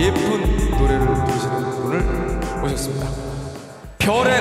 예쁜 노래를 부르시는 분을 모셨습니다. 별의